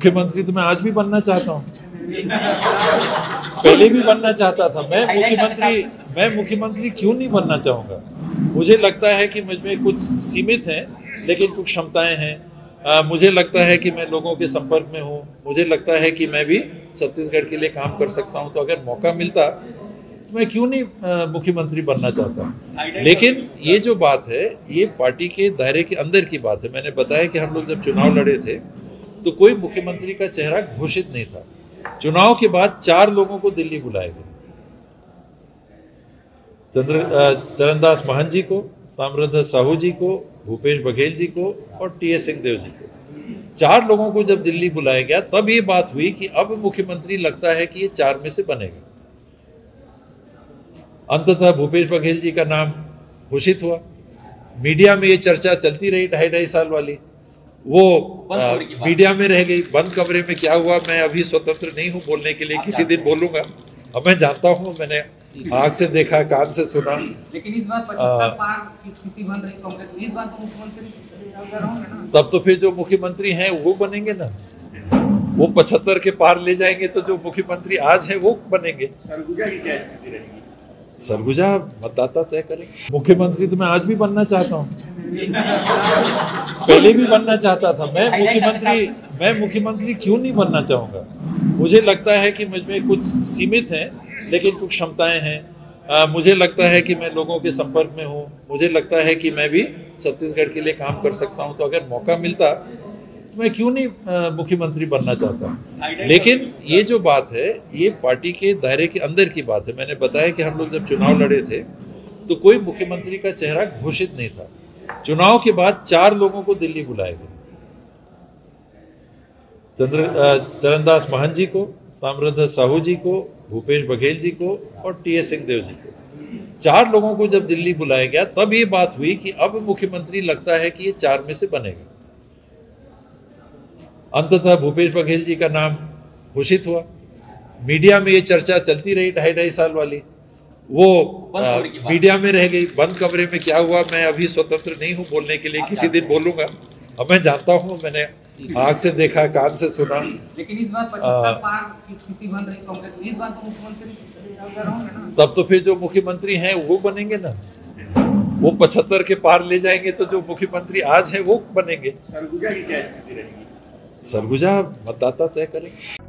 मुख्यमंत्री तो मैं आज भी बनना चाहता हूँ। पहले भी बनना चाहता था। मैं मुख्यमंत्री मैं मुख्यमंत्री क्यों नहीं बनना चाहूँगा? मुझे लगता है कि मुझमें कुछ सीमित हैं लेकिन कुछ क्षमताएँ हैं। अ, मुझे लगता है कि मैं लोगों के संपर्क में हूँ। मुझे लगता है कि मैं भी छत्तीसगढ़ के लिए काम कर सकता हूँ। तो अगर मौका मिलता तो मैं क्यों नहीं मुख्यमंत्री बनना चाहता? लेकिन ये जो बात है ये पार्टी के दायरे के अंदर की बात है। मैंने बताया कि हम लोग जब चुनाव लड़े थे तो कोई मुख्यमंत्री का चेहरा घोषित नहीं था। चुनाव के बाद चार लोगों को दिल्ली बुलाया गया। चंद्र चरणदास महंत जी को, ताम्रध्वज साहू जी को, भूपेश बघेल जी को और टी एस सिंहदेव जी को। चार लोगों को जब दिल्ली बुलाया गया, तब ये बात हुई कि अब मुख्यमंत्री लगता है कि ये चार में से बनेगा। अंततः भूपेश बघेल जी का नाम घोषित हुआ। मीडिया में ये चर्चा चलती रही ढाई ढाई साल वाली। वो। मीडिया में रह गई बंद कमरे में क्या हुआ मैं अभी स्वतंत्र नहीं हूँ बोलने के लिए किसी दिन बोलूँगा। अब मैं जानता हूँ मैंने आग से देखा कान से सुना। लेकिन इस बार आ, पार की स्थिति बन रही कांग्रेस इस बार तो मुख्यमंत्री अगर तब तो फिर जो मुख्यमंत्री हैं वो बनेंगे ना। वो पचहत्तर के पार ले जाएँगे तो जो मुख्यमंत्री आज है वो बनेंगे। सरगुजा की क्या स्थिति रहेगी? सरगुजा मतदाता तय करेंगे मुख्यमंत्री तो मैं आज भी बनना चाहता हूँ। पहले भी बनना चाहता था। मैं मुख्यमंत्री मैं मुख्यमंत्री क्यों नहीं बनना चाहूँगा? मुझे लगता है कि मुझमें कुछ सीमित हैं लेकिन कुछ क्षमताएँ हैं। अ, मुझे लगता है कि मैं लोगों के संपर्क में हूँ। मुझे लगता है कि मैं भी छत्तीसगढ़ के लिए काम कर सकता हूँ। तो अगर मौका मिलता मैं क्यों नहीं मुख्यमंत्री बनना चाहता लेकिन ये जो बात है ये पार्टी के दायरे के अंदर की बात है। मैंने बताया कि हम लोग जब चुनाव लड़े थे तो कोई मुख्यमंत्री का चेहरा घोषित नहीं था। चुनाव के बाद चार लोगों को दिल्ली बुलाया गया चंद्र चरणदास महंत जी को ताम्रध्वज साहू जी को भूपेश बघेल जी को और टी एस सिंहदेव जी को। चार लोगों को जब दिल्ली बुलाया गया तब ये बात हुई कि अब मुख्यमंत्री लगता है कि ये चार में से बनेगा। अंततः भूपेश बघेल जी का नाम घोषित हुआ। मीडिया में ये चर्चा चलती रही ढाई ढाई साल वाली। वो बात। मीडिया में रह गई। बंद कमरे में क्या हुआ मैं अभी स्वतंत्र नहीं हूँ बोलने के लिए। किसी दिन बोलूँगा। अब मैं जानता हूँ मैंने आग से देखा कान से सुना। लेकिन इस बार पार की स्थिति बन रही कांग्रेस इस बार तो मुख्यमंत्री अगर होंगे ना? तब तो फिर जो मुख्यमंत्री हैं वो बनेंगे ना? वो पचहत्तर के पार ले जाएँगे तो जो मुख्यमंत्री आज है वो बनेंगे। सरगुजा की क्या स्थिति रहेगी सरगुजा मतदाता तय करेंगे